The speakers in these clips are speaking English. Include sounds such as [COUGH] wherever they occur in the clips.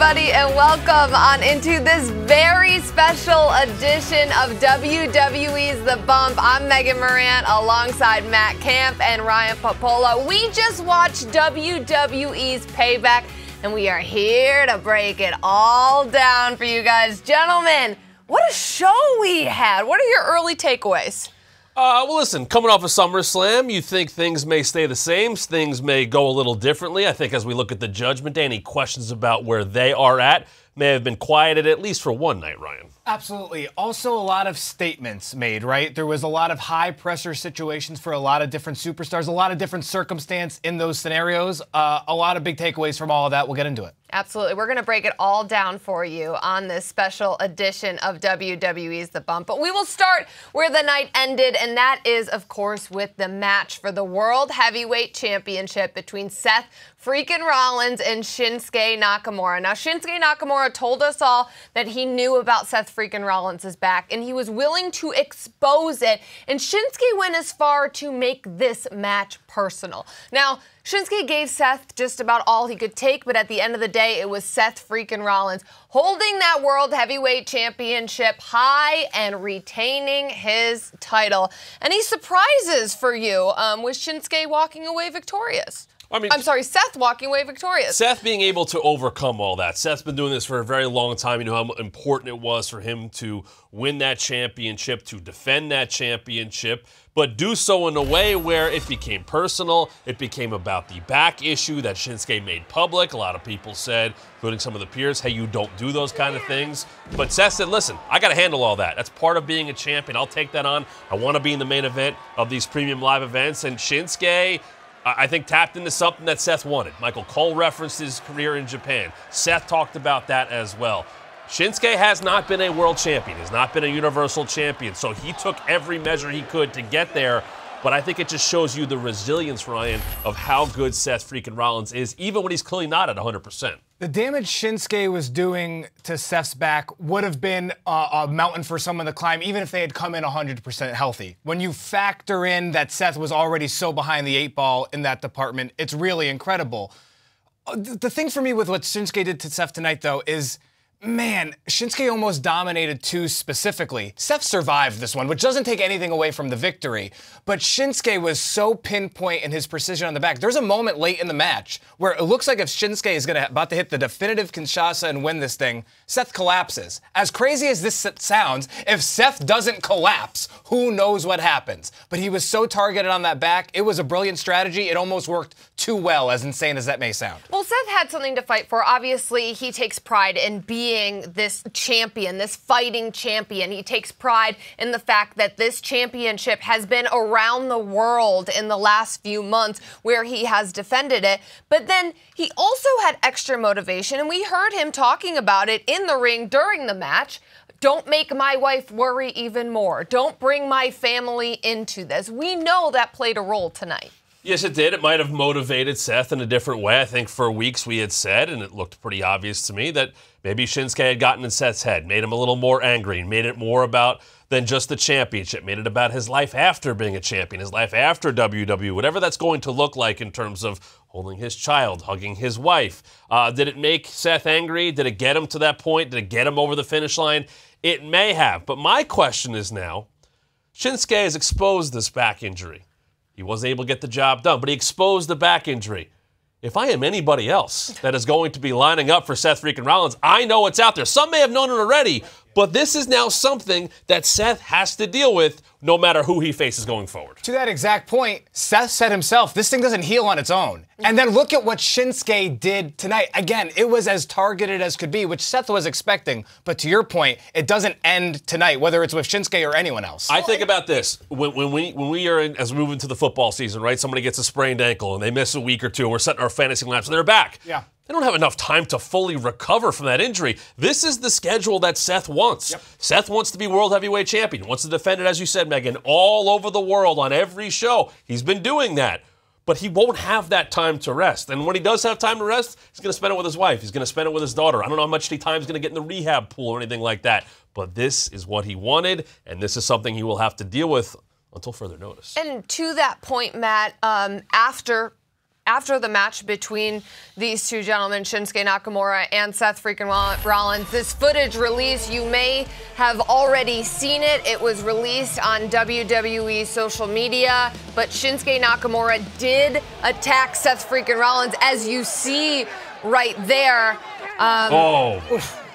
everybody, and welcome on into this very special edition of WWE's The Bump. I'm Megan Morant alongside Matt Camp and Ryan Pappolla. We just watched WWE's Payback, and we are here to break it all down for you guys. Gentlemen, what a show we had. What are your early takeaways? Uh, well, listen, coming off of SummerSlam, you think things may stay the same, things may go a little differently. I think as we look at the Judgment Day, any questions about where they are at may have been quieted at least for one night, Ryan. Absolutely. Also, a lot of statements made, right? There was a lot of high pressure situations for a lot of different superstars, a lot of different circumstance in those scenarios. Uh, a lot of big takeaways from all of that. We'll get into it. Absolutely. We're going to break it all down for you on this special edition of WWE's The Bump. But we will start where the night ended, and that is, of course, with the match for the World Heavyweight Championship between Seth freaking Rollins and Shinsuke Nakamura. Now, Shinsuke Nakamura told us all that he knew about Seth freaking Rollins' back, and he was willing to expose it. And Shinsuke went as far to make this match personal. Now, Shinsuke gave Seth just about all he could take, but at the end of the day, it was Seth freaking Rollins holding that World Heavyweight Championship high and retaining his title. Any surprises for you um, with Shinsuke walking away victorious? I mean, I'm sorry, Seth walking away victorious. Seth being able to overcome all that. Seth's been doing this for a very long time. You know how important it was for him to win that championship, to defend that championship, but do so in a way where it became personal. It became about the back issue that Shinsuke made public. A lot of people said, including some of the peers, hey, you don't do those kind of things. But Seth said, listen, I got to handle all that. That's part of being a champion. I'll take that on. I want to be in the main event of these premium live events. And Shinsuke I think tapped into something that Seth wanted. Michael Cole referenced his career in Japan. Seth talked about that as well. Shinsuke has not been a world champion, has not been a universal champion, so he took every measure he could to get there. But I think it just shows you the resilience, Ryan, of how good Seth freaking Rollins is, even when he's clearly not at 100%. The damage Shinsuke was doing to Seth's back would have been a mountain for someone to climb, even if they had come in 100% healthy. When you factor in that Seth was already so behind the eight ball in that department, it's really incredible. Uh, the thing for me with what Shinsuke did to Seth tonight, though, is Man, Shinsuke almost dominated two specifically. Seth survived this one, which doesn't take anything away from the victory. But Shinsuke was so pinpoint in his precision on the back. There's a moment late in the match where it looks like if Shinsuke is gonna about to hit the definitive Kinshasa and win this thing, Seth collapses. As crazy as this sounds, if Seth doesn't collapse, who knows what happens? But he was so targeted on that back, it was a brilliant strategy. It almost worked too well, as insane as that may sound. Well, Seth had something to fight for. Obviously, he takes pride in being being this champion, this fighting champion. He takes pride in the fact that this championship has been around the world in the last few months where he has defended it. But then he also had extra motivation, and we heard him talking about it in the ring during the match. Don't make my wife worry even more. Don't bring my family into this. We know that played a role tonight. Yes, it did. It might have motivated Seth in a different way. I think for weeks we had said, and it looked pretty obvious to me, that maybe Shinsuke had gotten in Seth's head, made him a little more angry, made it more about than just the championship, made it about his life after being a champion, his life after WWE, whatever that's going to look like in terms of holding his child, hugging his wife. Uh, did it make Seth angry? Did it get him to that point? Did it get him over the finish line? It may have. But my question is now Shinsuke has exposed this back injury. He wasn't able to get the job done, but he exposed the back injury. If I am anybody else that is going to be lining up for Seth freaking Rollins, I know it's out there. Some may have known it already, but this is now something that Seth has to deal with no matter who he faces going forward. To that exact point, Seth said himself, this thing doesn't heal on its own. And then look at what Shinsuke did tonight. Again, it was as targeted as could be, which Seth was expecting. But to your point, it doesn't end tonight, whether it's with Shinsuke or anyone else. I think about this when, when we when we are in, as we move into the football season, right? Somebody gets a sprained ankle and they miss a week or two, and we're setting our fantasy lineups, and they're back. Yeah. They don't have enough time to fully recover from that injury. This is the schedule that Seth wants. Yep. Seth wants to be world heavyweight champion, wants to defend it, as you said, Megan, all over the world on every show. He's been doing that. But he won't have that time to rest. And when he does have time to rest, he's going to spend it with his wife. He's going to spend it with his daughter. I don't know how much time he's going to get in the rehab pool or anything like that. But this is what he wanted, and this is something he will have to deal with until further notice. And to that point, Matt, um, after after the match between these two gentlemen, Shinsuke Nakamura and Seth freaking Rollins. This footage release, you may have already seen it. It was released on WWE social media, but Shinsuke Nakamura did attack Seth freaking Rollins, as you see right there. Um, oh. Oof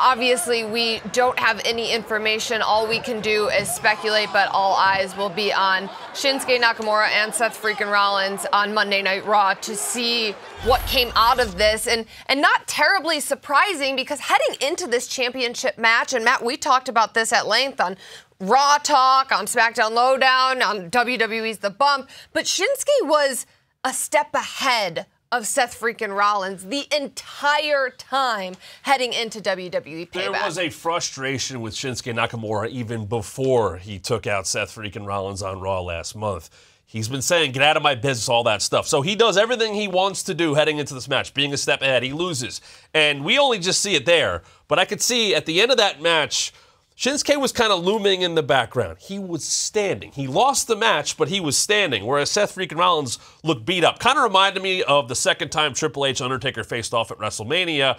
obviously, we don't have any information. All we can do is speculate, but all eyes will be on Shinsuke Nakamura and Seth freaking Rollins on Monday Night Raw to see what came out of this. And, and not terribly surprising because heading into this championship match, and Matt, we talked about this at length on Raw Talk, on SmackDown Lowdown, on WWE's The Bump, but Shinsuke was a step ahead of Seth freaking Rollins the entire time heading into WWE Payback. There was a frustration with Shinsuke Nakamura even before he took out Seth freaking Rollins on Raw last month. He's been saying, get out of my business, all that stuff. So he does everything he wants to do heading into this match, being a step ahead. He loses. And we only just see it there. But I could see at the end of that match, Shinsuke was kind of looming in the background. He was standing. He lost the match, but he was standing, whereas Seth freaking Rollins looked beat up. Kind of reminded me of the second time Triple H Undertaker faced off at WrestleMania.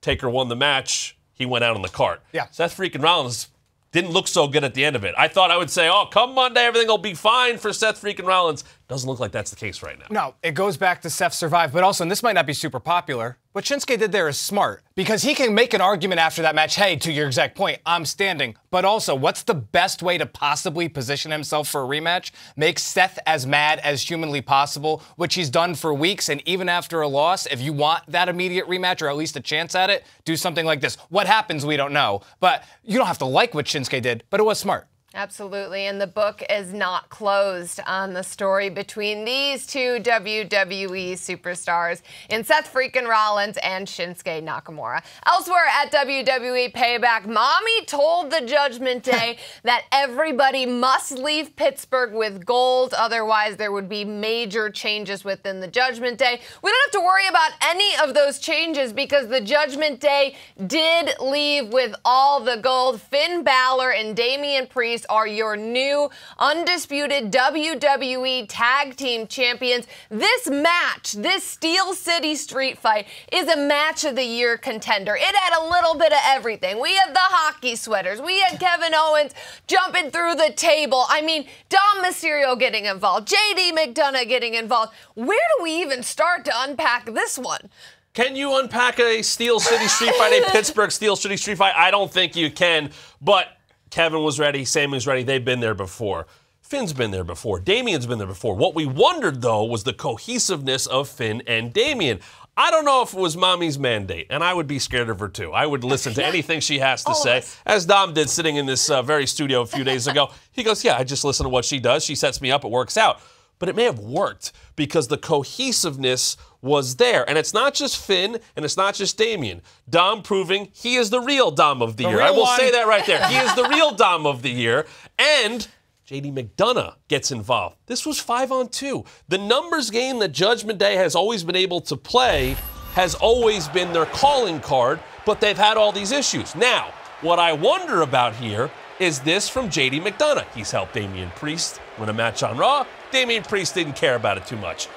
Taker won the match. He went out on the cart. Yeah. Seth freaking Rollins didn't look so good at the end of it. I thought I would say, oh, come Monday, everything will be fine for Seth freaking Rollins. Doesn't look like that's the case right now. No, it goes back to Seth survive, but also, and this might not be super popular, what Shinsuke did there is smart because he can make an argument after that match hey, to your exact point, I'm standing. But also, what's the best way to possibly position himself for a rematch? Make Seth as mad as humanly possible, which he's done for weeks. And even after a loss, if you want that immediate rematch or at least a chance at it, do something like this. What happens, we don't know. But you don't have to like what Shinsuke did, but it was smart. Absolutely. And the book is not closed on the story between these two WWE superstars in Seth freaking Rollins and Shinsuke Nakamura. Elsewhere at WWE Payback, Mommy told the Judgment [LAUGHS] Day that everybody must leave Pittsburgh with gold. Otherwise, there would be major changes within the Judgment Day. We don't have to worry about any of those changes because the Judgment Day did leave with all the gold. Finn Balor and Damian Priest are your new undisputed WWE Tag Team Champions. This match, this Steel City Street Fight, is a match of the year contender. It had a little bit of everything. We had the hockey sweaters, we had Kevin Owens jumping through the table. I mean, Dom Mysterio getting involved, JD McDonagh getting involved. Where do we even start to unpack this one? Can you unpack a Steel City Street Fight, a [LAUGHS] Pittsburgh Steel City Street Fight? I don't think you can, but Kevin was ready, Sami was ready. They've been there before. Finn's been there before. Damian's been there before. What we wondered, though, was the cohesiveness of Finn and Damian. I don't know if it was mommy's mandate, and I would be scared of her too. I would listen to [LAUGHS] anything she has to say, as Dom did sitting in this uh, very studio a few days ago. He goes, Yeah, I just listen to what she does. She sets me up, it works out. But it may have worked because the cohesiveness was there. And it's not just Finn and it's not just Damian. Dom proving he is the real Dom of the, the year. I will one. say that right there. He is the [LAUGHS] real Dom of the year. And JD McDonagh gets involved. This was five on two. The numbers game that Judgment Day has always been able to play has always been their calling card, but they've had all these issues. Now, what I wonder about here is this from JD McDonagh? He's helped Damian Priest win a match on Raw. Damian Priest didn't care about it too much.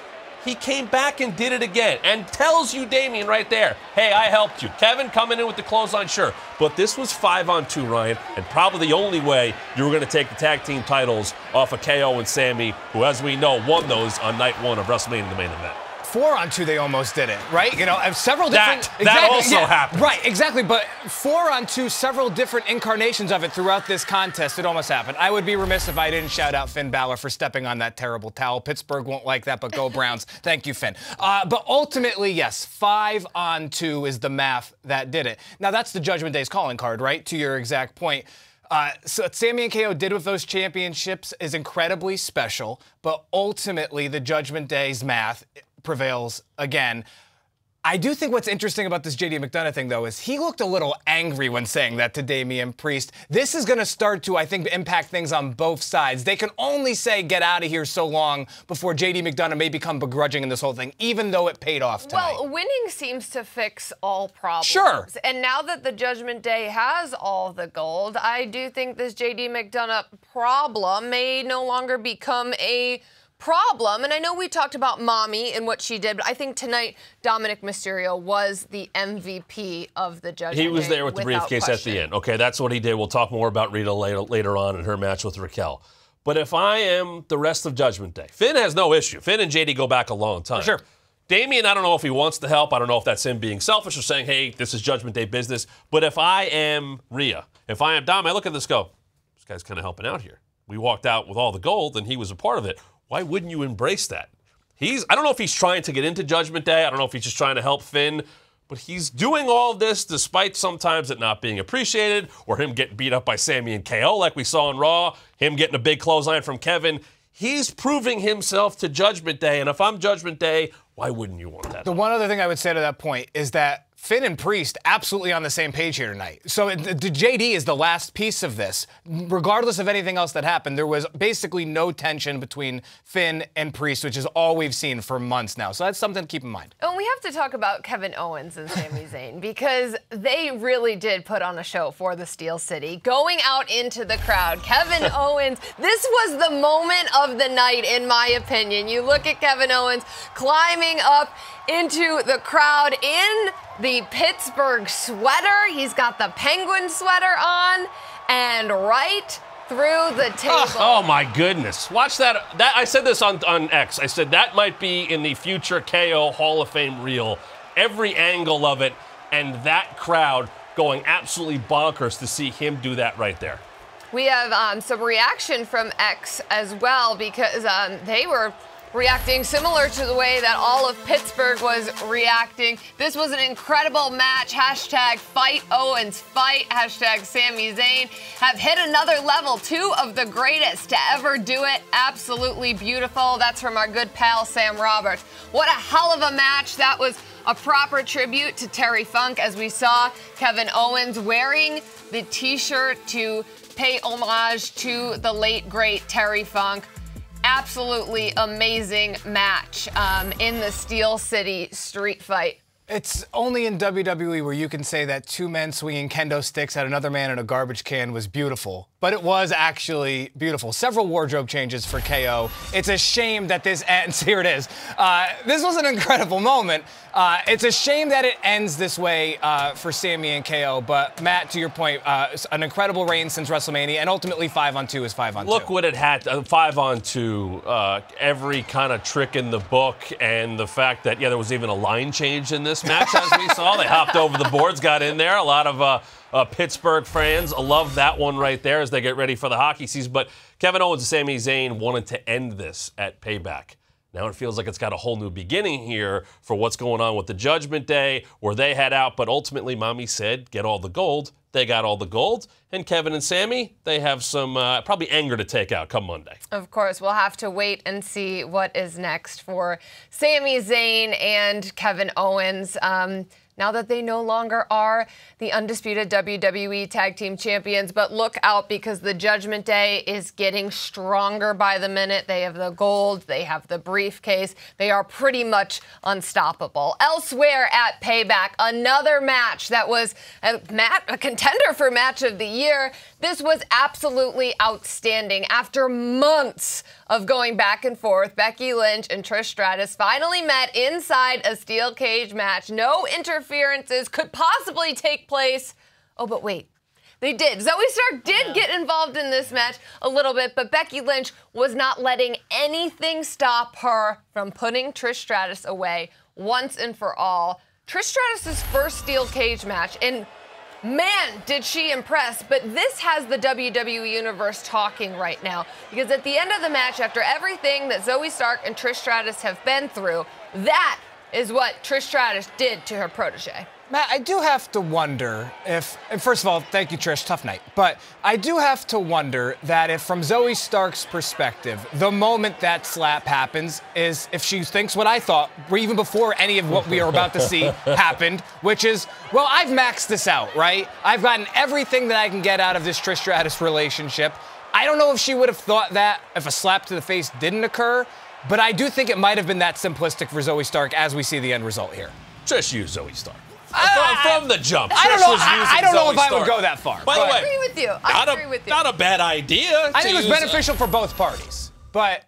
He came back and did it again and tells you, Damian, right there, hey, I helped you. Kevin coming in with the clothesline, sure. But this was five on two, Ryan, and probably the only way you were going to take the tag team titles off of KO and Sami, who, as we know, won those on night one of WrestleMania, the main event four on two, they almost did it, right? You know, several different. That, that also yeah, happened. Right, exactly. But four on two, several different incarnations of it throughout this contest. It almost happened. I would be remiss if I didn't shout out Finn Balor for stepping on that terrible towel. Pittsburgh won't like that, but go [LAUGHS] Browns. Thank you, Finn. Uh, but ultimately, yes, five on two is the math that did it. Now, that's the Judgment Day's calling card, right? To your exact point. Uh, so what Sami and KO did with those championships is incredibly special, but ultimately the Judgment Day's math prevails again. I do think what's interesting about this JD McDonagh thing, though, is he looked a little angry when saying that to Damian Priest. This is going to start to, I think, impact things on both sides. They can only say, get out of here so long before JD McDonagh may become begrudging in this whole thing, even though it paid off tonight. Well, winning seems to fix all problems. Sure. And now that the Judgment Day has all the gold, I do think this JD McDonagh problem may no longer become a problem, and I know we talked about Mommy and what she did, but I think tonight Dominik Mysterio was the MVP of the judgment. Day. He was there with the briefcase question. at the end. Okay, that's what he did. We'll talk more about Rhea later, later on in her match with Raquel. But if I am the rest of Judgment Day, Finn has no issue. Finn and JD go back a long time. sure. Damian, I don't know if he wants to help. I don't know if that's him being selfish or saying, hey, this is Judgment Day business. But if I am Rhea, if I am Dom, I look at this go, this guy's kind of helping out here. We walked out with all the gold and he was a part of it. Why wouldn't you embrace that? He's I don't know if he's trying to get into Judgment Day. I don't know if he's just trying to help Finn, but he's doing all this despite sometimes it not being appreciated or him getting beat up by Sami and KO like we saw in Raw, him getting a big clothesline from Kevin. He's proving himself to Judgment Day, and if I'm Judgment Day, why wouldn't you want that? The one other thing I would say to that point is that Finn and Priest absolutely on the same page here tonight. So it- the, JD is the last piece of this. Regardless of anything else that happened, there was basically no tension between Finn and Priest, which is all we've seen for months now. So that's something to keep in mind. And we have to talk about Kevin Owens and Sami Zayn [LAUGHS] because they really did put on a show for the Steel City. Going out into the crowd, Kevin [LAUGHS] Owens, this was the moment of the night, in my opinion. You look at Kevin Owens climbing up into the crowd in the Pittsburgh sweater. He's got the penguin sweater on, and right through the table. Oh my goodness! Watch that. That I said this on on X. I said that might be in the future KO Hall of Fame reel. Every angle of it, and that crowd going absolutely bonkers to see him do that right there. We have um, some reaction from X as well because um, they were reacting similar to the way that all of Pittsburgh was reacting. This was an incredible match. Hashtag fight Owens fight. Hashtag Sami Zayn have hit another level. Two of the greatest to ever do it. Absolutely beautiful. That's from our good pal Sam Roberts. What a hell of a match. That was a proper tribute to Terry Funk as we saw Kevin Owens wearing the t-shirt to pay homage to the late great Terry Funk. Absolutely amazing match um, in the Steel City street fight. It's only in WWE where you can say that two men swinging kendo sticks at another man in a garbage can was beautiful. But it was actually beautiful. Several wardrobe changes for KO. It's a shame that this ends. [LAUGHS] Here it is. Uh, this was an incredible moment. Uh, it's a shame that it ends this way uh, for Sami and KO. But Matt, to your point, uh, an incredible reign since WrestleMania, and ultimately five on two is five on two. Look what it had uh, five on two. Uh, every kind of trick in the book, and the fact that yeah, there was even a line change in this match as we saw. They hopped over the boards, got in there. A lot of uh, Pittsburgh fans love that one right there as they get ready for the hockey season. But Kevin Owens and Sami Zayn wanted to end this at Payback. Now it feels like it's got a whole new beginning here for what's going on with the Judgment Day, where they head out. But ultimately, Mommy said, "Get all the gold." They got all the gold, and Kevin and Sami, they have some uh, probably anger to take out come Monday. Of course, we'll have to wait and see what is next for Sami Zayn and Kevin Owens. Um, now that they no longer are the undisputed WWE Tag Team Champions. But look out because the Judgment Day is getting stronger by the minute. They have the gold, they have the briefcase. They are pretty much unstoppable. Elsewhere at Payback, another match that was a, mat- a contender for Match of the Year. This was absolutely outstanding. After months of going back and forth, Becky Lynch and Trish Stratus finally met inside a steel cage match. No interferences could possibly take place. Oh, but wait. They did. Zoey Stark did get involved in this match a little bit, but Becky Lynch was not letting anything stop her from putting Trish Stratus away once and for all. Trish Stratus' first steel cage match, and Man, did she impress. But this has the WWE Universe talking right now. Because at the end of the match, after everything that Zoey Stark and Trish Stratus have been through, that is what Trish Stratus did to her protege. Matt, I do have to wonder if, and first of all, thank you, Trish, tough night. But I do have to wonder that if, from Zoey Stark's perspective, the moment that slap happens is if she thinks what I thought, even before any of what we are about to see [LAUGHS] happened, which is, well, I've maxed this out, right? I've gotten everything that I can get out of this Trish Stratus relationship. I don't know if she would have thought that if a slap to the face didn't occur, but I do think it might have been that simplistic for Zoey Stark as we see the end result here. Just used Zoey Stark. I- from, from the jump. I don't know. I, I don't know Zoey if I would go that far. By the but I way, agree with you. I not agree a, with you. Not a bad idea. I think it was use, beneficial for both parties. But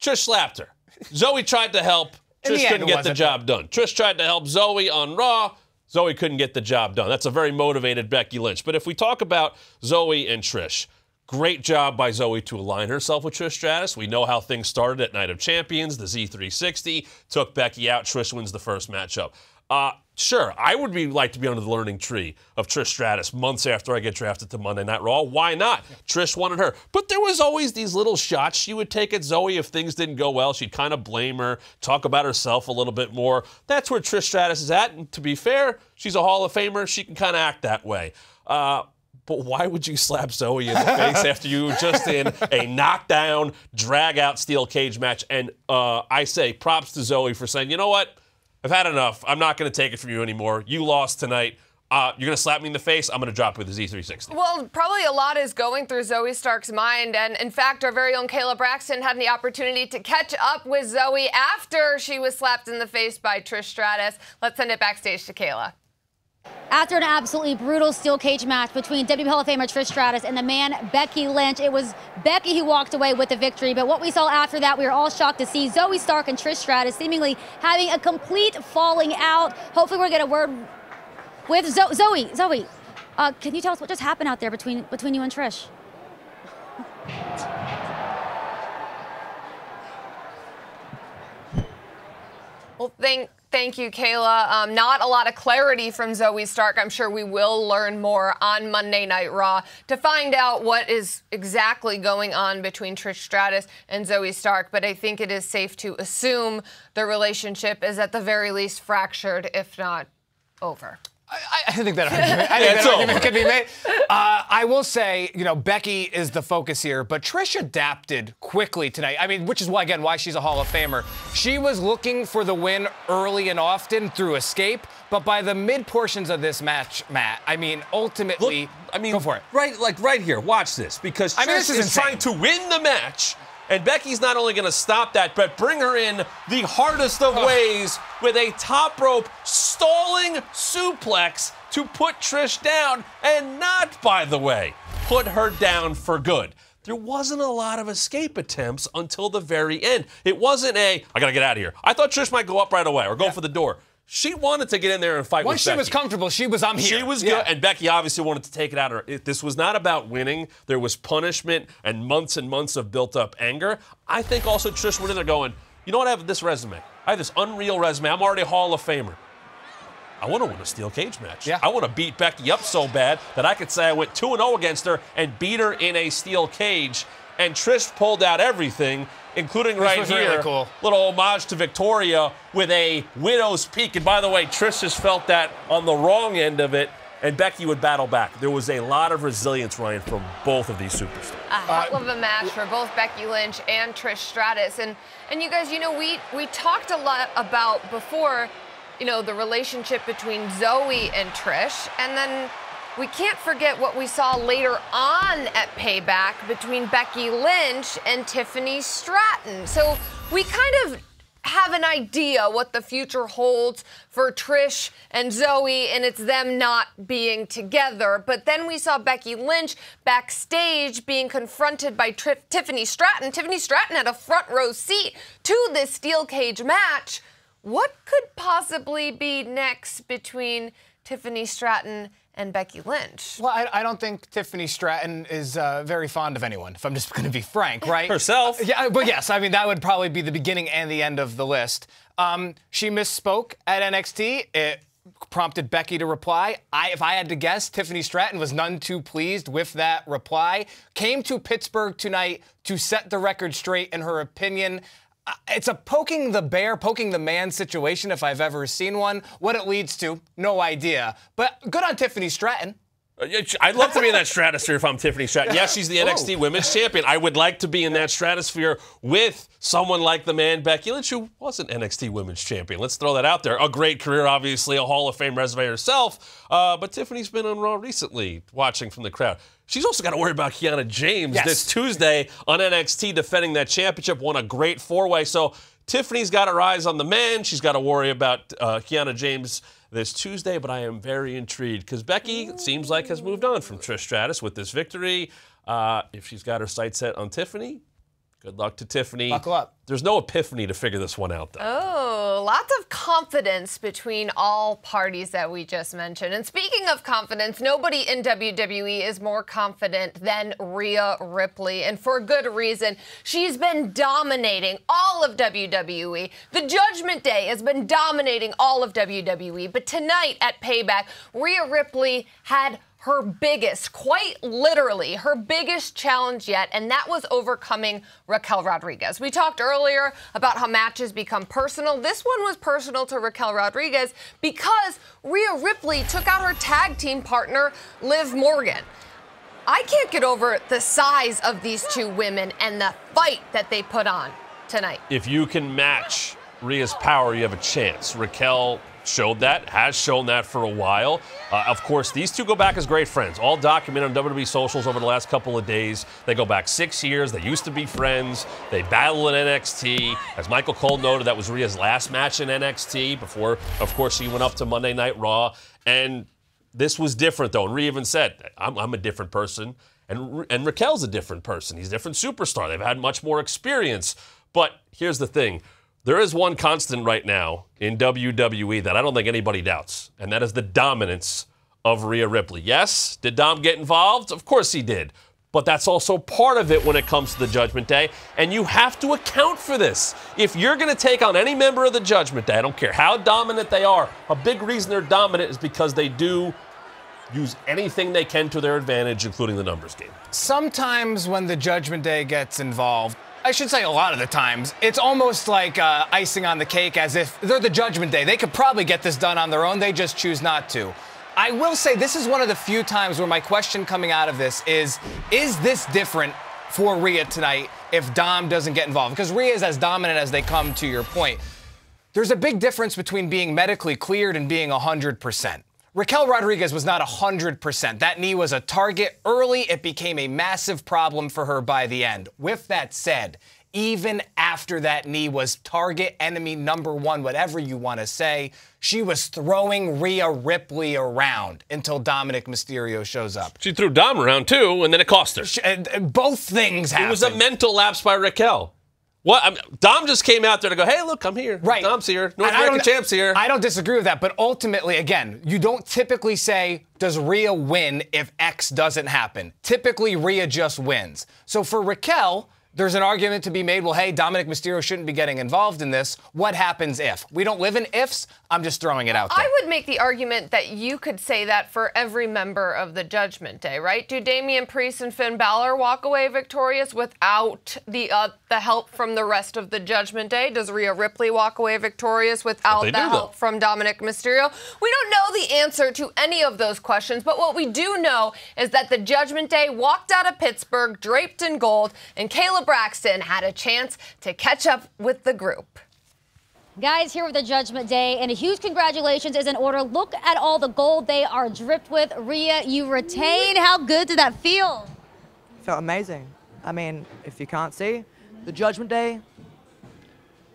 Trish slapped her. Zoey tried to help. Trish couldn't it get the wasn't, job done. Trish tried to help Zoey on Raw. Zoey couldn't get the job done. That's a very motivated Becky Lynch. But if we talk about Zoey and Trish, great job by Zoey to align herself with Trish Stratus. We know how things started at Night of Champions. The Z360 took Becky out. Trish wins the first matchup. Uh, sure, I would be like to be under the learning tree of Trish Stratus months after I get drafted to Monday Night Raw. Why not? [LAUGHS] Trish wanted her. But there was always these little shots she would take at Zoey if things didn't go well. She'd kind of blame her, talk about herself a little bit more. That's where Trish Stratus is at. And to be fair, she's a Hall of Famer. She can kind of act that way. Uh, but why would you slap Zoey in the face [LAUGHS] after you were just in a knockdown, drag out steel cage match? And uh, I say props to Zoey for saying, you know what? I've had enough. I'm not going to take it from you anymore. You lost tonight. Uh, you're going to slap me in the face. I'm going to drop with the Z360. Well, probably a lot is going through Zoey Stark's mind. And in fact, our very own Kayla Braxton had the opportunity to catch up with Zoey after she was slapped in the face by Trish Stratus. Let's send it backstage to Kayla. After an absolutely brutal steel cage match between WWE Hall of Famer Trish Stratus and the man Becky Lynch, it was Becky who walked away with the victory. But what we saw after that, we were all shocked to see Zoey Stark and Trish Stratus seemingly having a complete falling out. Hopefully, we'll get a word with Zo- Zoey. Zoey, uh, can you tell us what just happened out there between between you and Trish? Well, thank thank you, Kayla. Um, not a lot of clarity from Zoey Stark. I'm sure we will learn more on Monday Night Raw to find out what is exactly going on between Trish Stratus and Zoey Stark. But I think it is safe to assume the relationship is at the very least fractured, if not over. I, I think that [LAUGHS] argument, I think It's that argument over. can be made. Uh, I will say, you know, Becky is the focus here, but Trish adapted quickly tonight. I mean, which is why, again, why she's a Hall of Famer. She was looking for the win early and often through escape, but by the mid portions of this match, Matt, I mean, ultimately, Look, I mean, go for it. Right, like right here. Watch this because Trish I mean, this is is, trying to win the match, and Becky's not only going to stop that, but bring her in the hardest of ways with a top rope stalling suplex to put Trish down, and not, by the way, put her down for good. There wasn't a lot of escape attempts until the very end. It wasn't a, I gotta get out of here. I thought Trish might go up right away or go for the door. She wanted to get in there and fight Once she Becky. was comfortable, she was, I'm here. She was Yeah. good, and Becky obviously wanted to take it out of her. It- this was not about winning. There was punishment and months and months of built-up anger. I think also Trish went in there going, you know what? I have this resume. I have this unreal resume. I'm already a Hall of Famer. I want to win a steel cage match. Yeah. I want to beat Becky up so bad that I could say I went 2 0 against her and beat her in a steel cage. And Trish pulled out everything, including right here. really cool. Little homage to Victoria with a widow's peak. And by the way, Trish has felt that on the wrong end of it, and Becky would battle back. There was a lot of resilience, Ryan, from both of these superstars. a hell of a match for both Becky Lynch and Trish Stratus. And and you guys, you know, we we talked a lot about before, you know, the relationship between Zoey and Trish, and then we can't forget what we saw later on at Payback between Becky Lynch and Tiffany Stratton. So we kind of have an idea what the future holds for Trish and Zoey, and it's them not being together. But then we saw Becky Lynch backstage being confronted by Tri- Tiffany Stratton. Tiffany Stratton had a front row seat to this steel cage match. What could possibly be next between Tiffany Stratton and Becky Lynch? Well, I, I don't think Tiffany Stratton is uh, very fond of anyone, if I'm just [LAUGHS] going to be frank, right? Herself. Yeah, but yes, I mean, that would probably be the beginning and the end of the list. Um, she misspoke at NXT. It prompted Becky to reply. I, if I had to guess, Tiffany Stratton was none too pleased with that reply. Came to Pittsburgh tonight to set the record straight, in her opinion. It's a poking the bear, poking the man situation if I've ever seen one. What it leads to, no idea. But good on Tiffany Stratton. Uh, I'd love to be in that stratosphere if I'm Tiffany Stratton. Yes, she's the [LAUGHS] NXT Women's Champion. I would like to be in that stratosphere with someone like the man Becky Lynch, who was an NXT Women's Champion. Let's throw that out there. A great career, obviously, a Hall of Fame resume herself. Uh, but Tiffany's been on Raw recently, watching from the crowd. She's also got to worry about Kiana James Yes. this Tuesday on NXT defending that championship. Won a great four way. So Tiffany's got her eyes on the man. She's got to worry about uh, Kiana James this Tuesday, but I am very intrigued because Becky it seems like has moved on from Trish Stratus with this victory. Uh, if she's got her sights set on Tiffany, Good luck to Tiffany. Buckle up. There's no epiphany to figure this one out, though. Oh, lots of confidence between all parties that we just mentioned. And speaking of confidence, nobody in WWE is more confident than Rhea Ripley, and for good reason. She's been dominating all of WWE. The Judgment Day has been dominating all of WWE, but tonight at Payback, Rhea Ripley had her biggest, quite literally, her biggest challenge yet, and that was overcoming Raquel Rodriguez. We talked earlier about how matches become personal. This one was personal to Raquel Rodriguez because Rhea Ripley took out her tag team partner, Liv Morgan. I can't get over the size of these two women and the fight that they put on tonight. If you can match Rhea's power, you have a chance. Raquel showed that, has shown that for a while. Uh, of course, these two go back as great friends, all documented on WWE socials over the last couple of days. They go back six years. They used to be friends. They battled in NXT. As Michael Cole noted, that was Rhea's last match in NXT before, of course, she went up to Monday Night Raw. And this was different, though. And Rhea even said, I'm, I'm a different person. And, and Raquel's a different person. He's a different superstar. They've had much more experience. But here's the thing there is one constant right now in WWE that I don't think anybody doubts, and that is the dominance of Rhea Ripley. Yes, did Dom get involved? Of course he did. But that's also part of it when it comes to the Judgment Day, and you have to account for this. If you're going to take on any member of the Judgment Day, I don't care how dominant they are, a big reason they're dominant is because they do use anything they can to their advantage, including the numbers game. Sometimes when the Judgment Day gets involved, I should say a lot of the times, it's almost like uh, icing on the cake as if they're the Judgment Day. They could probably get this done on their own, they just choose not to. I will say this is one of the few times where my question coming out of this is Is this different for Rhea tonight if Dom doesn't get involved? Because Rhea is as dominant as they come, to your point. There's a big difference between being medically cleared and being 100%. Raquel Rodriguez was not 100%. That knee was a target early. It became a massive problem for her by the end. With that said, even after that knee was target enemy number one, whatever you want to say, she was throwing Rhea Ripley around until Dominik Mysterio shows up. She threw Dom around too, and then it cost her. She- both things happened. It was a mental lapse by Raquel. What? I mean, Dom just came out there to go, hey, look, I'm here. Right. Dom's here. North American champ's here. I don't disagree with that, but ultimately, again, you don't typically say, does Rhea win if X doesn't happen? Typically, Rhea just wins. So for Raquel, there's an argument to be made, well, hey, Dominik Mysterio shouldn't be getting involved in this. What happens if? We don't live in ifs. I'm just throwing it out there. I would make the argument that you could say that for every member of the Judgment Day, right? Do Damian Priest and Finn Balor walk away victorious without the uh, the help from the rest of the Judgment Day? Does Rhea Ripley walk away victorious without the do, though. help from Dominik Mysterio? We don't know the answer to any of those questions, but what we do know is that the Judgment Day walked out of Pittsburgh draped in gold, and Kayla Braxton had a chance to catch up with the group. Guys, here with the Judgment Day, and a huge congratulations is in order. Look at all the gold they are dripped with. Rhea, you retain. How good did that feel? felt amazing. I mean, if you can't see, the Judgment Day,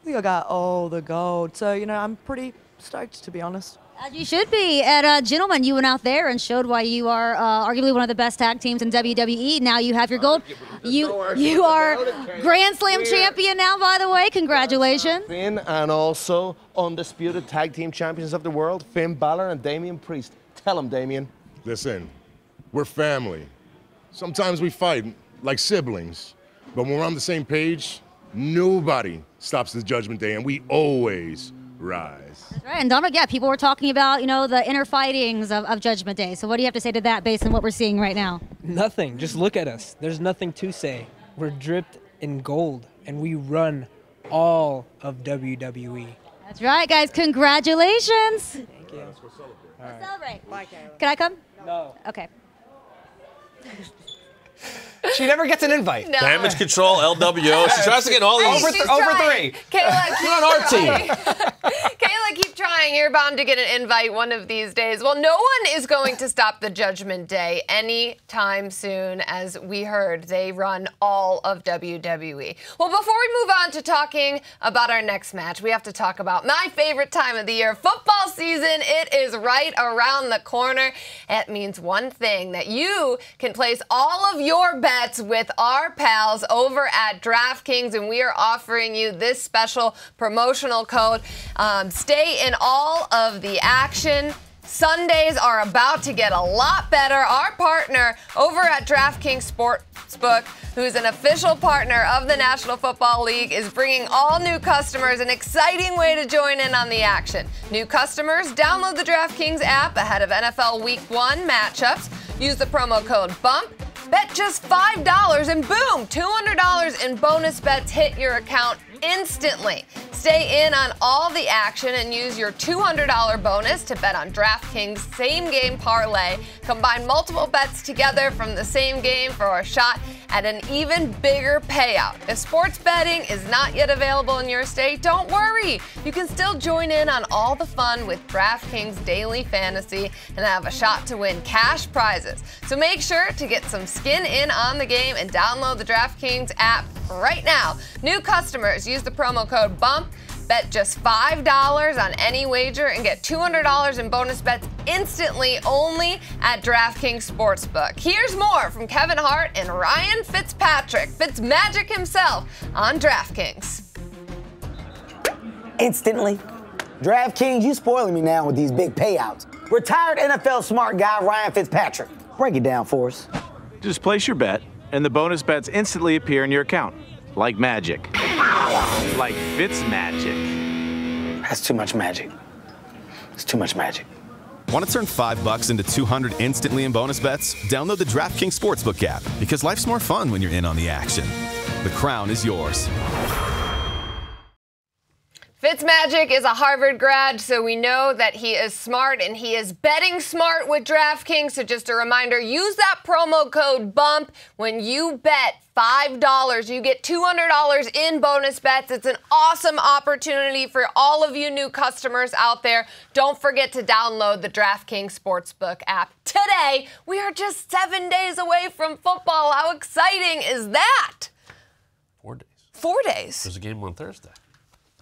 we got all the gold. So, you know, I'm pretty stoked, to be honest. As you should be. And uh, gentlemen, you went out there and showed why you are uh, arguably one of the best tag teams in WWE. Now you have your gold. You you are Grand Slam champion now, by the way. Congratulations. Finn and also undisputed tag team champions of the world, Finn Balor and Damian Priest. Tell them, Damian. Listen, we're family. Sometimes we fight like siblings, but when we're on the same page, nobody stops the judgment day, and we always rise. That's right. And Dominik, yeah, people were talking about, you know, the inner fightings of, of Judgment Day. So what do you have to say to that based on what we're seeing right now? Nothing. Just look at us. There's nothing to say. We're dripped in gold, and we run all of WWE. That's right, guys. Congratulations. Thank you. Let's celebrate. Celebrate. Can I come? No. Okay. [LAUGHS] she never gets an invite. No. Damage control, LWO. She tries to get all these. Over th- over three. Kayla, keep on our trying. [LAUGHS] Kayla, keep trying. You're bound to get an invite one of these days. Well, no one is going to stop the Judgment Day anytime soon. As we heard, they run all of WWE. Well, before we move on to talking about our next match, we have to talk about my favorite time of the year football season. It is right around the corner. It means one thing that you can place all of your bets with our pals over at DraftKings, and we are offering you this special promotional code. Um, stay in all of the action. Sundays are about to get a lot better. Our partner over at DraftKings Sportsbook, who's an official partner of the National Football League, is bringing all new customers an exciting way to join in on the action. New customers, download the DraftKings app ahead of NFL Week 1 matchups. Use the promo code BUMP. Bet just $5 and boom, $200 in bonus bets hit your account instantly. Stay in on all the action and use your $200 bonus to bet on DraftKings same game parlay. Combine multiple bets together from the same game for a shot at an even bigger payout. If sports betting is not yet available in your state, don't worry. You can still join in on all the fun with DraftKings Daily Fantasy and have a shot to win cash prizes. So make sure to get some skin in on the game and download the DraftKings app right now. New customers use the promo code BUMP. Bet just $5 on any wager and get $200 in bonus bets instantly only at DraftKings Sportsbook. Here's more from Kevin Hart and Ryan Fitzpatrick, Fitzmagic himself, on DraftKings. Instantly. DraftKings, you spoiling me now with these big payouts. Retired NFL smart guy Ryan Fitzpatrick. Break it down for us. Just place your bet, and the bonus bets instantly appear in your account. Like magic. Like Fitz magic. That's too much magic. It's too much magic. Want to turn five bucks into 200 instantly in bonus bets? Download the DraftKings Sportsbook app because life's more fun when you're in on the action. The crown is yours. Fitzmagic is a Harvard grad, so we know that he is smart and he is betting smart with DraftKings. So just a reminder, use that promo code BUMP when you bet $5. You get $200 in bonus bets. It's an awesome opportunity for all of you new customers out there. Don't forget to download the DraftKings Sportsbook app today. We are just seven days away from football. How exciting is that? Four days. Four days. There's a game on Thursday.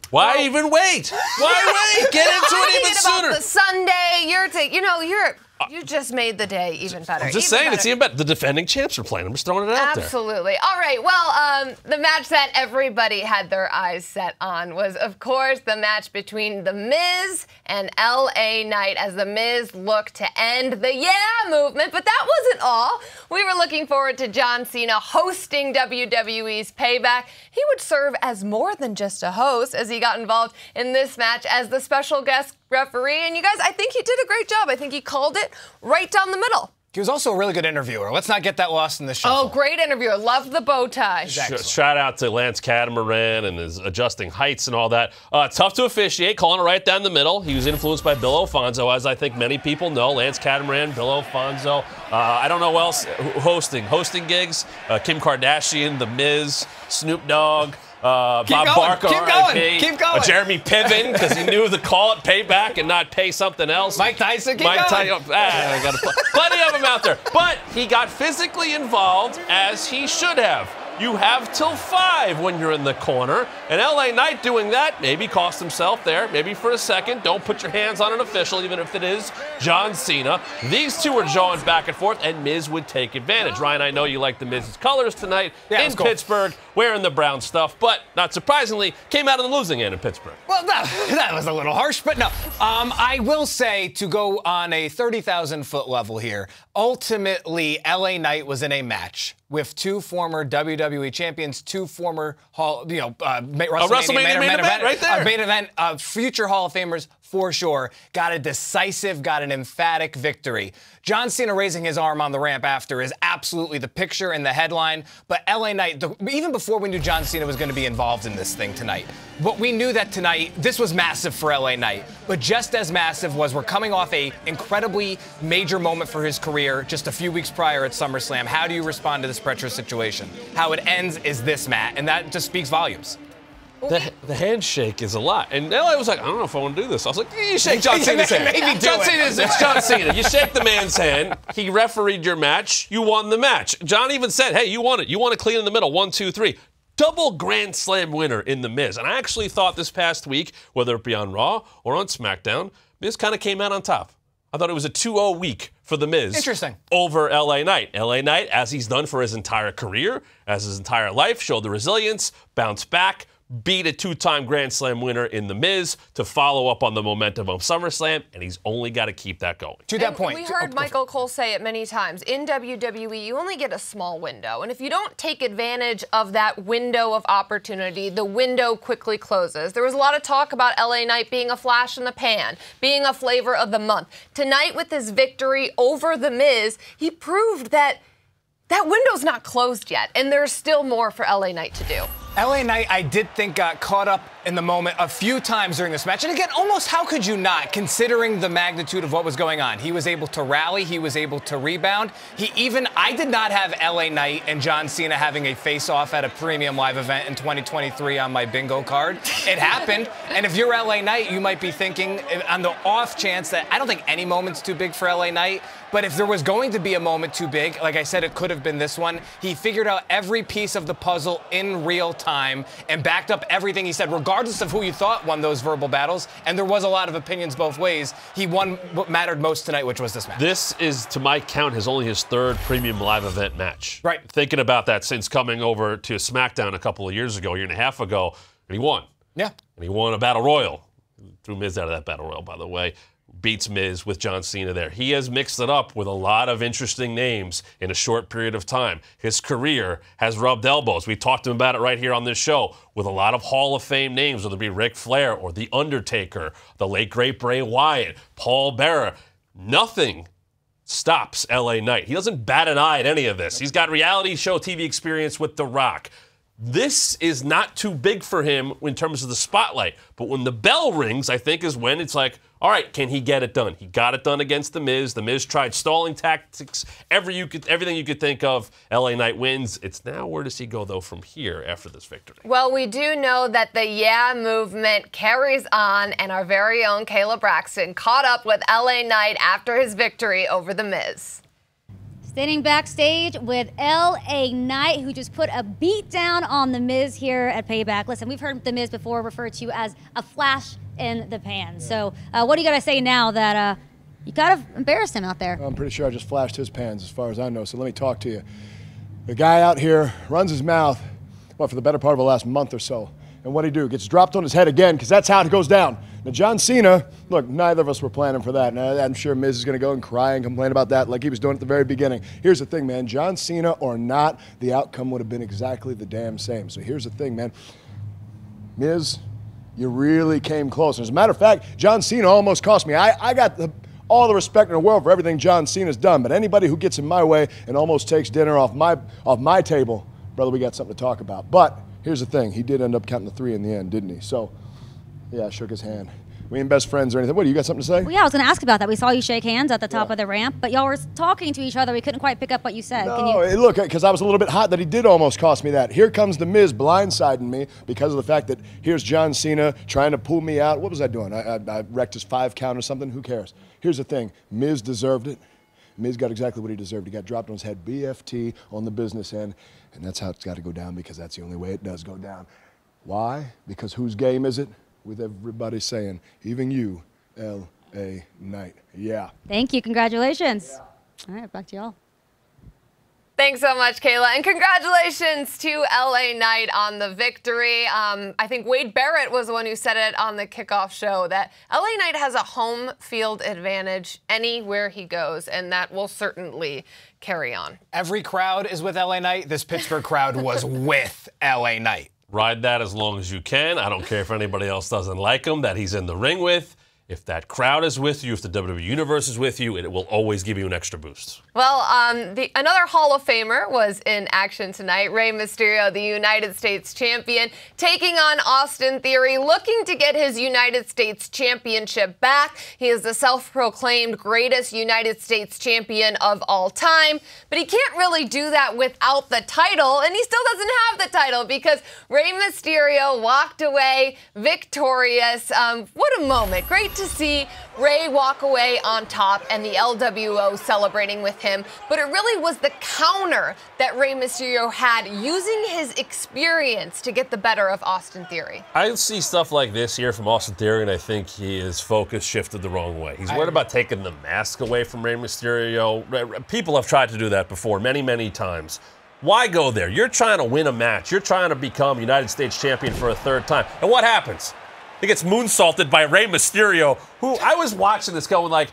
Why even wait? Why [LAUGHS] wait? Get into it even about sooner. the Sunday, you're to, you know, you're you just made the day even better. I'm just even saying, it's even better. The defending champs are playing. I'm just throwing it out there. Absolutely. All right. Well, um, the match that everybody had their eyes set on was, of course, the match between The Miz and LA Knight as The Miz looked to end the Yeah movement. But that wasn't all. We were looking forward to John Cena hosting WWE's Payback. He would serve as more than just a host as he got involved in this match as the special guest referee. And you guys, I think he did a great job. I think he called it right down the middle. He was also a really good interviewer. Let's not get that lost in the show. Oh, great interviewer. Loved the bow tie. Sh- shout out to Lance Catamaran and his adjusting heights and all that. Uh, tough to officiate, calling it right down the middle. He was influenced by Bill Alfonso, as I think many people know. Lance Catamaran, Bill Alfonso. Uh, I don't know who else who- hosting hosting gigs. Uh, Kim Kardashian, The Miz, Snoop Dogg. Uh, Bob going, Barker, keep going, keep going. Uh, Jeremy Piven, because he knew to call it payback and not pay something else. Mike Tyson, keep Mike going. Tyson, ah, I got pl- plenty of them out there. But he got physically involved as he should have. You have till five when you're in the corner. And LA Knight doing that maybe cost himself there, maybe for a second. Don't put your hands on an official, even if it is John Cena. These two are jawing back and forth, and Miz would take advantage. Ryan, I know you like the Miz's colors tonight Yeah, in cool. Pittsburgh, wearing the brown stuff, but not surprisingly, came out on the losing end in Pittsburgh. Well, that, that was a little harsh, but no. Um, I will say to go on a 30,000 foot level here, ultimately, LA Knight was in a match with two former WWE champions, two former Hall, you know, uh, ma- WrestleMania, WrestleMania main event right there. uh, main event, uh, future Hall of Famers for sure. Got a decisive, got an emphatic victory. John Cena raising his arm on the ramp after is absolutely the picture and the headline. But LA Knight, the, even before we knew John Cena was going to be involved in this thing tonight, but we knew that tonight this was massive for LA Knight. But just as massive was we're coming off a incredibly major moment for his career just a few weeks prior at SummerSlam. How do you respond to this pressure situation? How it ends is this, Matt, and that just speaks volumes. The, the handshake is a lot. And LA was like, I don't know if I want to do this. I was like, yeah, you shake [LAUGHS] John Cena's [LAUGHS] hand. Maybe John it. Cena's, it's John Cena. You shake the man's hand. He refereed your match. You won the match. John even said, hey, you won it. You want to clean in the middle. One, two, three. Double Grand Slam winner in The Miz. And I actually thought this past week, whether it be on Raw or on SmackDown, Miz kind of came out on top. I thought it was a 2-0 week for The Miz. Interesting. Over LA Knight. LA Knight, as he's done for his entire career, as his entire life, showed the resilience, bounced back, beat a two-time Grand Slam winner in The Miz to follow up on the momentum of SummerSlam, and he's only got to keep that going. To that And point, We heard oh, Michael Cole say it many times. In WWE, you only get a small window. And if you don't take advantage of that window of opportunity, the window quickly closes. There was a lot of talk about LA Knight being a flash in the pan, being a flavor of the month. Tonight, with his victory over The Miz, he proved that that window's not closed yet. And there's still more for LA Knight to do. LA Knight, I did think got caught up in the moment a few times during this match. And again, almost how could you not, considering the magnitude of what was going on? He was able to rally, he was able to rebound. He even, I did not have LA Knight and John Cena having a face off at a premium live event in 2023 on my bingo card. It happened. And if you're LA Knight, you might be thinking eh, on the off chance that I don't think any moment's too big for LA Knight. But if there was going to be a moment too big, like I said, it could have been this one. He figured out every piece of the puzzle in real time and backed up everything he said, regardless of who you thought won those verbal battles. And there was a lot of opinions both ways. He won what mattered most tonight, which was this match. This is, to my count, his only his third premium live event match. Right. Thinking about that since coming over to SmackDown a couple of years ago, a year and a half ago, and he won. Yeah. And he won a Battle Royal. Threw Miz out of that Battle Royal, by the way. Beats Miz with John Cena there. He has mixed it up with a lot of interesting names in a short period of time. His career has rubbed elbows. We talked to him about it right here on this show with a lot of Hall of Fame names, whether it be Ric Flair or The Undertaker, the late great Bray Wyatt, Paul Bearer. Nothing stops LA Knight. He doesn't bat an eye at any of this. He's got reality show TV experience with The Rock. This is not too big for him in terms of the spotlight. But when the bell rings, I think is when it's like, all right, can he get it done? He got it done against The Miz. The Miz tried stalling tactics, every you could, everything you could think of. LA Knight wins. It's now where does he go, though, from here after this victory? Well, we do know that the Yeah movement carries on, and our very own Kayla Braxton caught up with LA Knight after his victory over The Miz. Standing backstage with L.A. Knight, who just put a beat down on The Miz here at Payback. Listen, we've heard The Miz before referred to as a flash in the pan. So, uh, what do you got to say now that uh, you kind of embarrassed him out there? I'm pretty sure I just flashed his pans as far as I know, so let me talk to you. The guy out here runs his mouth, well, for the better part of the last month or so. And what he do? Gets dropped on his head again, because that's how it goes down. Now, John Cena, look, neither of us were planning for that. I- I'm sure Miz is going to go and cry and complain about that like he was doing at the very beginning. Here's the thing, man. John Cena or not, the outcome would have been exactly the damn same. So here's the thing, man. Miz, you really came close. As a matter of fact, John Cena almost cost me. I, I got the, all the respect in the world for everything John Cena's done, but anybody who gets in my way and almost takes dinner off my off my table, brother, we got something to talk about. But here's the thing: he did end up counting the three in the end, didn't he? So, yeah, I shook his hand. We ain't best friends or anything. What do you got something to say? Well, yeah, I was going to ask about that. We saw you shake hands at the top of the ramp, but y'all were talking to each other. We couldn't quite pick up what you said. Can No, you? look, because I was a little bit hot that he did almost cost me that. Here comes the Miz blindsiding me because of the fact that here's John Cena trying to pull me out. What was I doing? I, I, I wrecked his five count or something. Who cares? Here's the thing: Miz deserved it. Miz got exactly what he deserved. He got dropped on his head, BFT on the business end, and that's how it's got to go down because that's the only way it does go down. Why? Because whose game is it? With everybody saying, even you, L.A. Knight. Yeah. Thank you. Congratulations. All right, back to y'all. Thanks so much, Kayla. And congratulations to LA Knight on the victory. Um, I think Wade Barrett was the one who said it on the kickoff show that LA Knight has a home field advantage anywhere he goes, and that will certainly carry on. Every crowd is with LA Knight. This Pittsburgh crowd was with LA Knight. Ride that as long as you can. I don't care if anybody else doesn't like him that he's in the ring with. If that crowd is with you, if the WWE Universe is with you, it will always give you an extra boost. Well, um, the, another Hall of Famer was in action tonight. Rey Mysterio, the United States champion, taking on Austin Theory, looking to get his United States championship back. He is the self proclaimed greatest United States champion of all time, but he can't really do that without the title, and he still doesn't have the title because Rey Mysterio walked away victorious. Um, what a moment. Great to see Rey walk away on top and the LWO celebrating with him. But it really was the counter that Rey Mysterio had using his experience to get the better of Austin Theory. I see stuff like this here from Austin Theory, and I think his focus shifted the wrong way. He's worried about taking the mask away from Rey Mysterio. People have tried to do that before many, many times. Why go there? You're trying to win a match. You're trying to become United States champion for a third time. And what happens? He gets moonsaulted by Rey Mysterio, who I was watching this going like,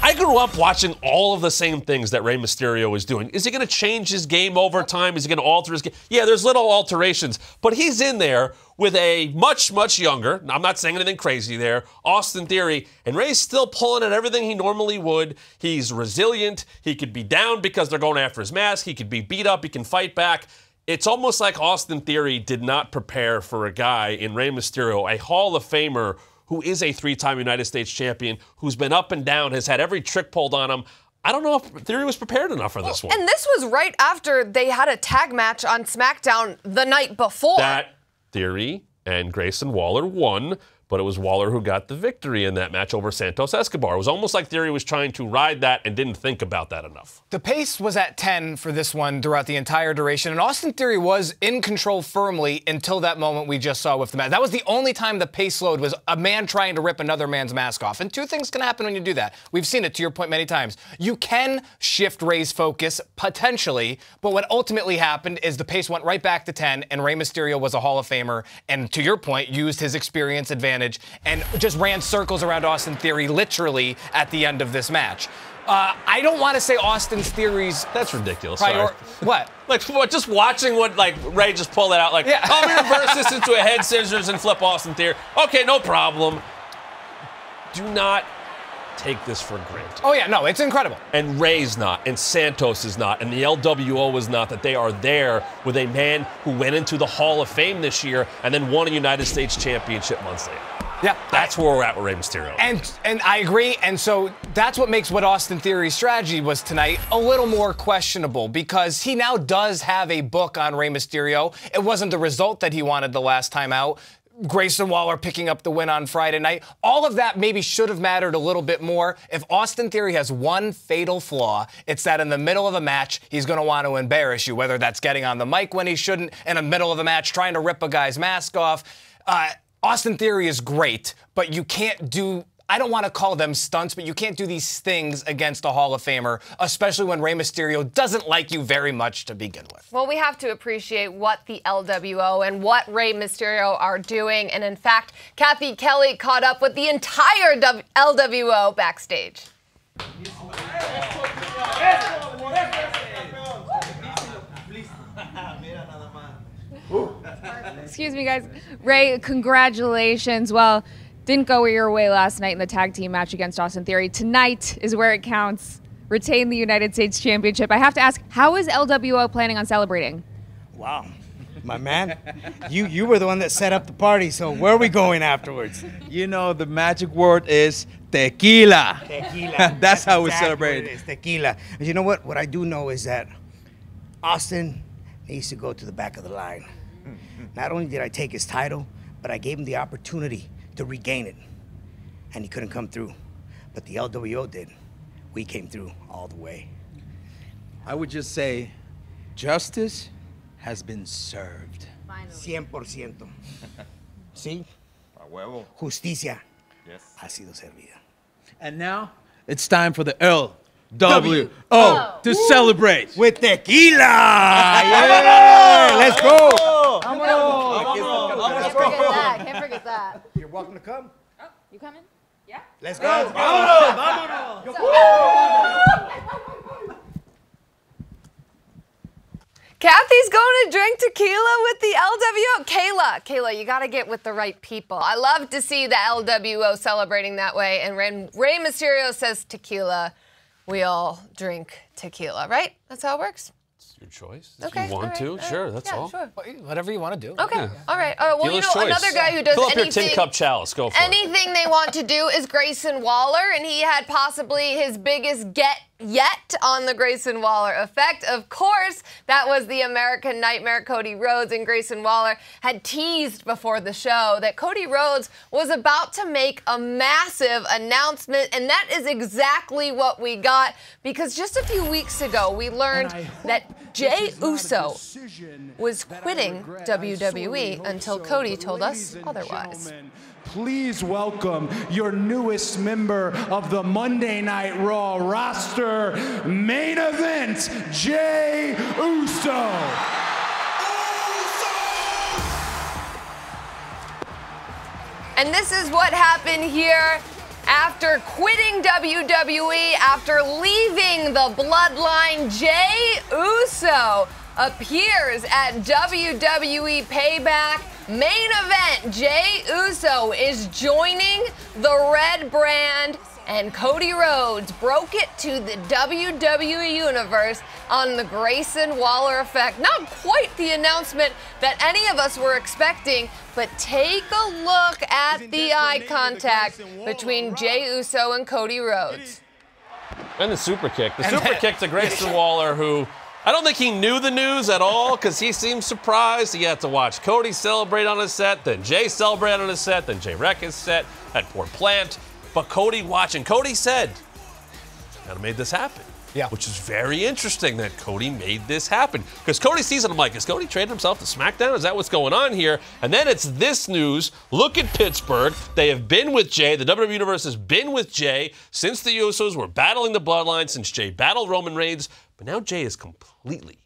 I grew up watching all of the same things that Rey Mysterio is doing. Is he going to change his game over time? Is he going to alter his game? Yeah, there's little alterations, but he's in there with a much, much younger, I'm not saying anything crazy there, Austin Theory, and Rey's still pulling at everything he normally would. He's resilient. He could be down because they're going after his mask. He could be beat up. He can fight back. It's almost like Austin Theory did not prepare for a guy in Rey Mysterio, a Hall of Famer who is a three time United States champion, who's been up and down, has had every trick pulled on him. I don't know if Theory was prepared enough for this one. And this was right after they had a tag match on SmackDown the night before. That Theory and Grayson Waller won but it was Waller who got the victory in that match over Santos Escobar. It was almost like Theory was trying to ride that and didn't think about that enough. The pace was at 10 for this one throughout the entire duration, and Austin Theory was in control firmly until that moment we just saw with the match. That was the only time the pace load was a man trying to rip another man's mask off. And two things can happen when you do that. We've seen it to your point many times. You can shift Rey's focus potentially, but what ultimately happened is the pace went right back to 10 and Rey Mysterio was a Hall of Famer and to your point used his experience advantage advantage and just ran circles around Austin Theory literally at the end of this match. Uh, I don't want to say Austin's theories. That's ridiculous. Prior- what? [LAUGHS] Like what, just watching what like Rey just pull that out. Like, yeah. oh, gonna reverse [LAUGHS] this into a head scissors and flip Austin Theory. Okay, no problem. Do not take this for granted. Oh yeah, no, it's incredible. And Rey's not, and Santos is not, and the LWO is not. That they are there with a man who went into the Hall of Fame this year and then won a United States Championship months later. Yeah, that's where we're at with Rey Mysterio. And and I agree. And so that's what makes what Austin Theory's strategy was tonight a little more questionable because he now does have a book on Rey Mysterio. It wasn't the result that he wanted the last time out. Grayson Waller picking up the win on Friday night. All of that maybe should have mattered a little bit more. If Austin Theory has one fatal flaw, it's that in the middle of a match, he's going to want to embarrass you, whether that's getting on the mic when he shouldn't, in the middle of a match, trying to rip a guy's mask off. Uh, Austin Theory is great, but you can't do I don't want to call them stunts, but you can't do these things against a Hall of Famer, especially when Rey Mysterio doesn't like you very much to begin with. Well, we have to appreciate what the LWO and what Rey Mysterio are doing. And in fact, Kathy Kelly caught up with the entire LWO backstage. Excuse me, guys. Rey, congratulations. Well, didn't go your way last night in the tag team match against Austin Theory. Tonight is where it counts. Retain the United States Championship. I have to ask, how is LWO planning on celebrating? Wow, my man, you you were the one that set up the party. So where are we going afterwards? You know the magic word is tequila. Tequila. That's, [LAUGHS] That's how we exactly celebrate. It is, tequila. But you know what? What I do know is that Austin needs to go to the back of the line. Mm-hmm. Not only did I take his title, but I gave him the opportunity to regain it. And he couldn't come through. But the LWO did. We came through all the way. I would just say justice has been served. Cien por ciento. [LAUGHS] ¿Sí? A huevo. Justicia Yes. ha sido servida. And now it's time for the LWO to celebrate. With tequila! [LAUGHS] Yeah! Let's go! Can't forget that. Can't forget that. You're welcome to come. Oh, you coming? Yeah. Let's go! Vámonos! Kathy's going to drink tequila with the LWO. Kayla, Kayla, you got to get with the right people. I love to see the LWO celebrating that way. And Rey, Rey Mysterio says tequila. We all drink tequila, right? That's how it works. Your choice. If Okay, you want all right, to, all right. sure, that's Yeah, all. sure. Whatever you want to do. Okay, all right. All right. Well, you Dealer's know, choice. another guy who does Fill up your anything. tin cup chalice. Go for it. Anything they want to do is Grayson Waller, and he had possibly his biggest get yet on the Grayson Waller effect. Of course, that was the American Nightmare Cody Rhodes, and Grayson Waller had teased before the show that Cody Rhodes was about to make a massive announcement, and that is exactly what we got because just a few weeks ago we learned that Jey Uso was quitting WWE until Cody told us otherwise. Please welcome your newest member of the Monday Night Raw roster, main event, Jey Uso. And this is what happened here after quitting WWE, after leaving the bloodline. Jey Uso appears at WWE Payback. Main event Jey Uso is joining the red brand. And Cody Rhodes broke it to the WWE Universe on the Grayson Waller effect. Not quite the announcement that any of us were expecting, but take a look at the eye contact between Jey Uso and Cody Rhodes. And the super kick. The And super that- kick to Grayson Waller, who I don't think he knew the news at all because he seemed surprised. He had to watch Cody celebrate on his set, then Jey celebrate on his set, then Jey wreck his set at Port Plant. But Cody watching, Cody said, kind of made this happen. Yeah. Which is very interesting that Cody made this happen. Because Cody sees it, I'm like, is Cody trading himself to SmackDown? Is that what's going on here? And then it's this news. Look at Pittsburgh. They have been with Jey. The WWE Universe has been with Jey since the Usos were battling the bloodline, since Jey battled Roman Reigns. But now Jey is completely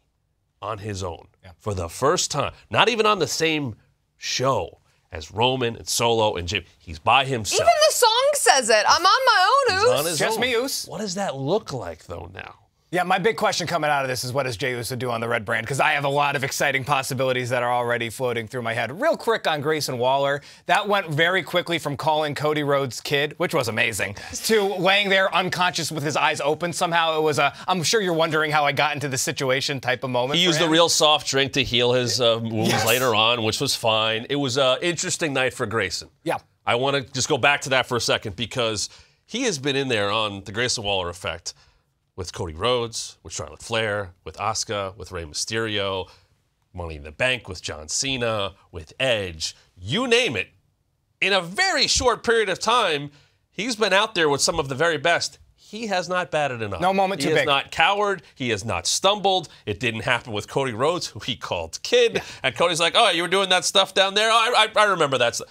on his own for the first time. Not even on the same show as Roman and Solo and Jey. He's by himself. Even the song says it. I'm on my own, He's Oos. Just own. me, Oos. What does that look like, though, now? Yeah, my big question coming out of this is what does Jey Uso do on the red brand? Because I have a lot of exciting possibilities that are already floating through my head. Real quick on Grayson Waller, that went very quickly from calling Cody Rhodes kid, which was amazing, to laying there unconscious with his eyes open. Somehow it was a, I'm sure you're wondering how I got into the situation type of moment. He used a real soft drink to heal his uh, wounds Yes. later on, which was fine. It was an interesting night for Grayson. Yeah. I want to just go back to that for a second because he has been in there on the Grayson Waller effect with Cody Rhodes, with Charlotte Flair, with Asuka, with Rey Mysterio, Money in the Bank with John Cena, with Edge, you name it. In a very short period of time, he's been out there with some of the very best. He has not batted enough. No moment he too has not cowered. He has not stumbled. It didn't happen with Cody Rhodes, who he called kid. And Cody's like, "Oh, you were doing that stuff down there. Oh, I, I, I remember that." Stuff.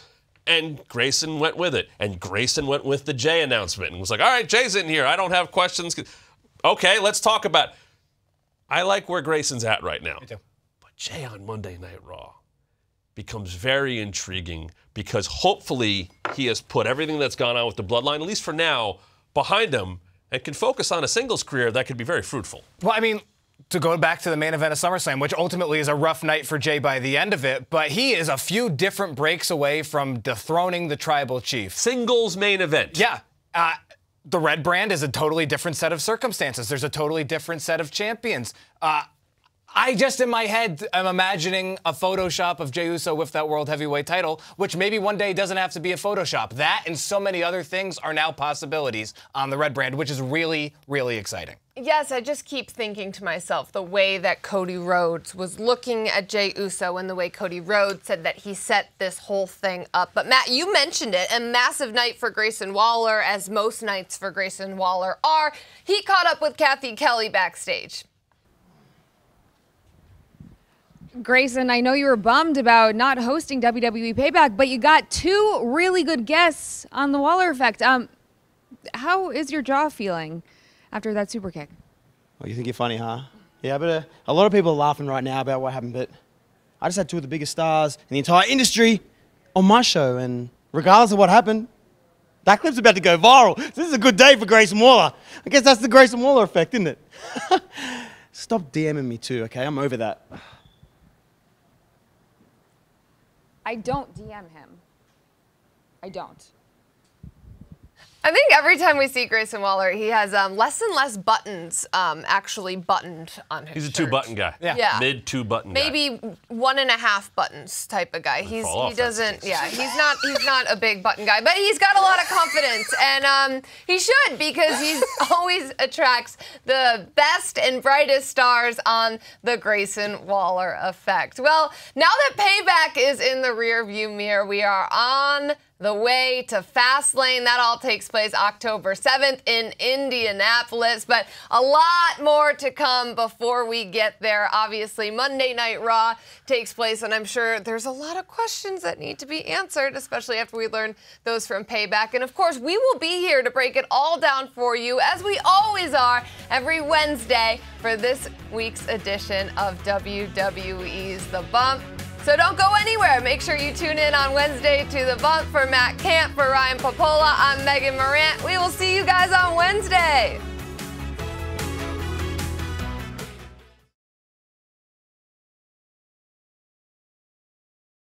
And Grayson went with it. And Grayson went with the Jey announcement and was like, "All right, Jey's in here. I don't have questions. Okay, let's talk about." I like where Grayson's at right now. But Jey on Monday Night Raw becomes very intriguing because hopefully he has put everything that's gone on with the bloodline, at least for now, behind him and can focus on a singles career that could be very fruitful. Well, I mean, to go back to the main event of SummerSlam, which ultimately is a rough night for Jey by the end of it, but he is a few different breaks away from dethroning the tribal chief. Singles main event. Yeah. Uh, the red brand is a totally different set of circumstances. There's a totally different set of champions. Uh, I just in my head am imagining a Photoshop of Jey Uso with that World Heavyweight title, which maybe one day doesn't have to be a Photoshop. That and so many other things are now possibilities on the red brand, which is really, really exciting. Yes, I just keep thinking to myself the way that Cody Rhodes was looking at Jey Uso and the way Cody Rhodes said that he set this whole thing up. But Matt, you mentioned it, a massive night for Grayson Waller, as most nights for Grayson Waller are. He caught up with Kathy Kelly backstage. Grayson, I know you were bummed about not hosting WWE Payback, but you got two really good guests on the Waller effect. Um, how is your jaw feeling after that super kick? Well, you think you're funny, huh? Yeah, but uh, a lot of people are laughing right now about what happened, but I just had two of the biggest stars in the entire industry on my show, and regardless of what happened, that clip's about to go viral. This is a good day for Grayson Waller. I guess that's the Grayson Waller effect, isn't it? [LAUGHS] Stop DMing me too, okay? I'm over that. I don't DM him. I don't. I think every time we see Grayson Waller, he has um, less and less buttons um, actually buttoned on his He's a shirt. two-button guy. Yeah. Yeah. Mid two-button guy. Maybe one and a half buttons type of guy. He's he doesn't yeah he's not he's not a big button guy, but he's got a lot of confidence and um, he should because he [LAUGHS] always attracts the best and brightest stars on the Grayson Waller effect. Well, now that payback is in the rearview mirror, we are on the way to Fastlane. That all takes place October 7th in Indianapolis, but a lot more to come before we get there. Obviously, Monday Night Raw takes place, and I'm sure there's a lot of questions that need to be answered, especially after we learn those from Payback. And of course, we will be here to break it all down for you, as we always are, every Wednesday for this week's edition of WWE's The Bump. So don't go anywhere. Make sure you tune in on Wednesday to The Bump for Matt Camp, for Ryan Pappolla. I'm Megan Morant. We will see you guys on Wednesday.